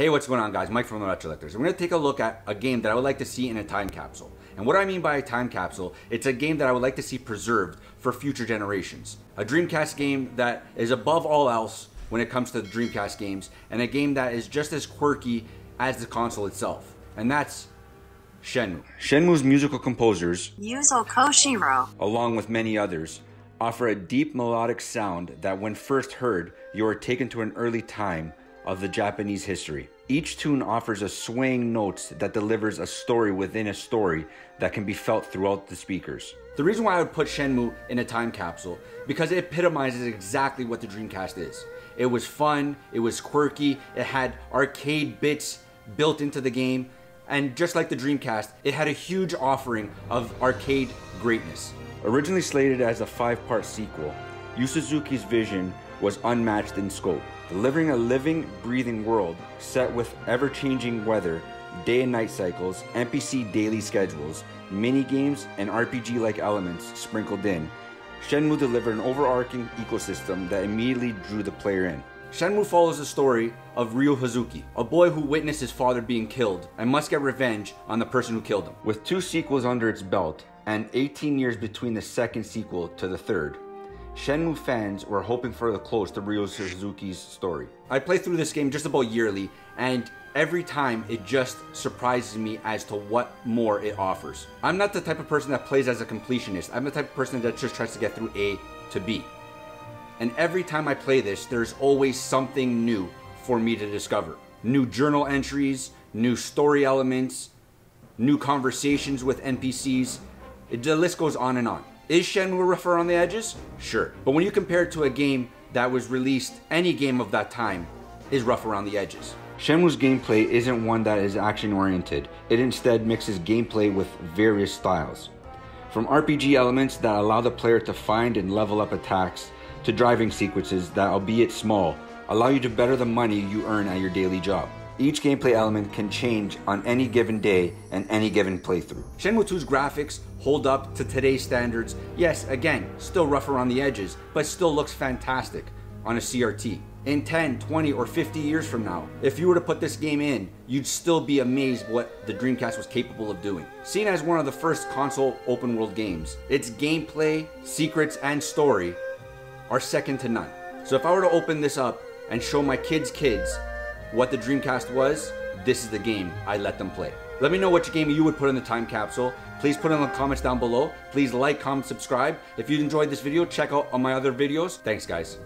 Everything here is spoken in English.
Hey, what's going on guys? Mike from the Retrollectors. We're going to take a look at a game that I would like to see in a time capsule. And what I mean by a time capsule, it's a game that I would like to see preserved for future generations. A Dreamcast game that is above all else when it comes to the Dreamcast games, and a game that is just as quirky as the console itself. And that's Shenmue. Shenmue's musical composers, Yuzo Koshiro, along with many others, offer a deep melodic sound that when first heard, you are taken to an early time of the Japanese history. Each tune offers a swaying notes that delivers a story within a story that can be felt throughout the speakers. The reason why I would put Shenmue in a time capsule because it epitomizes exactly what the Dreamcast is. It was fun, it was quirky, it had arcade bits built into the game, and just like the Dreamcast, it had a huge offering of arcade greatness. Originally slated as a five-part sequel, Yu Suzuki's vision was unmatched in scope, delivering a living, breathing world set with ever changing weather, day and night cycles, NPC daily schedules, mini games, and RPG like elements sprinkled in. Shenmue delivered an overarching ecosystem that immediately drew the player in. Shenmue follows the story of Ryo Hazuki, a boy who witnessed his father being killed and must get revenge on the person who killed him. With two sequels under its belt and 18 years between the second sequel to the third, Shenmue fans were hoping for the close to Ryu Suzuki's story. I play through this game just about yearly, and every time it just surprises me as to what more it offers. I'm not the type of person that plays as a completionist. I'm the type of person that just tries to get through A to B. And every time I play this, there's always something new for me to discover. New journal entries, new story elements, new conversations with NPCs. It, the list goes on and on. Is Shenmue rougher around the edges? Sure. But when you compare it to a game that was released, any game of that time is rough around the edges. Shenmue's gameplay isn't one that is action oriented. It instead mixes gameplay with various styles. From RPG elements that allow the player to find and level up attacks, to driving sequences that, albeit small, allow you to better the money you earn at your daily job. Each gameplay element can change on any given day and any given playthrough. Shenmue 2's graphics hold up to today's standards. Yes, again, still rough around the edges, but still looks fantastic on a CRT. In 10, 20, or 50 years from now, if you were to put this game in, you'd still be amazed what the Dreamcast was capable of doing. Seen as one of the first console open world games, its gameplay, secrets, and story are second to none. So if I were to open this up and show my kids' kids what the Dreamcast was, this is the game I let them play. Let me know which game you would put in the time capsule. Please put it in the comments down below. Please like, comment, subscribe. If you enjoyed this video, check out all my other videos. Thanks, guys.